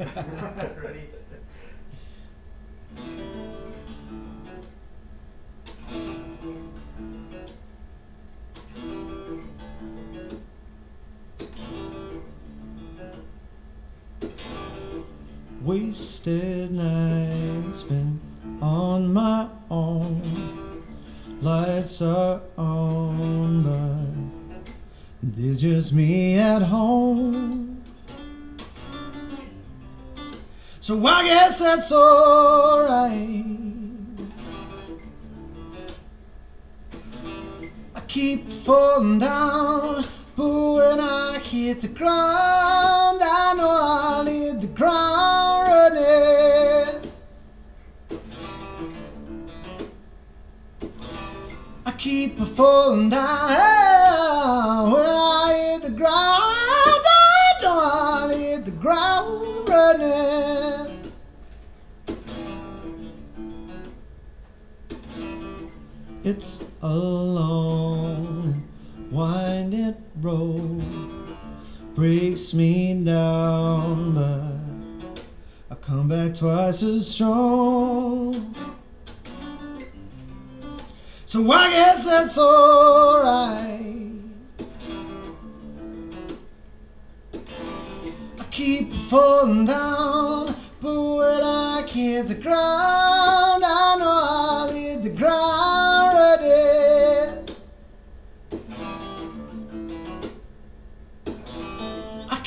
Ready? Wasted nights spent on my own. Lights are on, but it's just me at home. So I guess that's alright. I keep falling down, but when I hit the ground, I know I'll hit the ground running. I keep falling down when I hit the ground. I know I'll hit the ground running. It's a long and winding road, breaks me down, but I come back twice as strong. So I guess that's alright. I keep falling down, but when I hit the ground,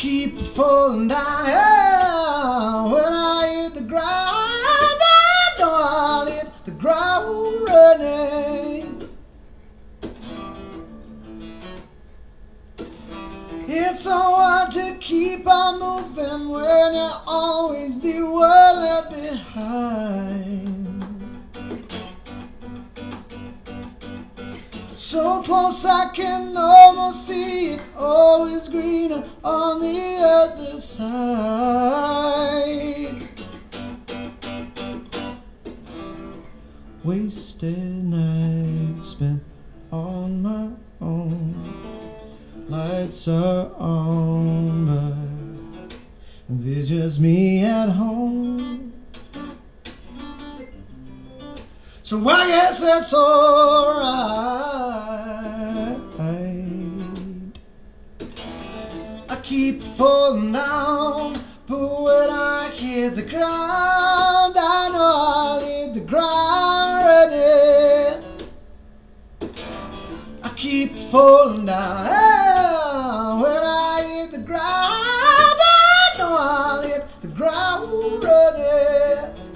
keep falling down when I hit the ground. I know I'll hit the ground running. It's so hard to keep on moving when you're always the one left behind. Close I can almost see it, always greener on the other side. Wasted night spent on my own. Lights are on, but there's just me at home. So I guess that's alright. I keep falling down, but when I hit the ground, I know I'll hit the ground running. I keep falling down. Yeah, when I hit the ground, I know I hit the ground running.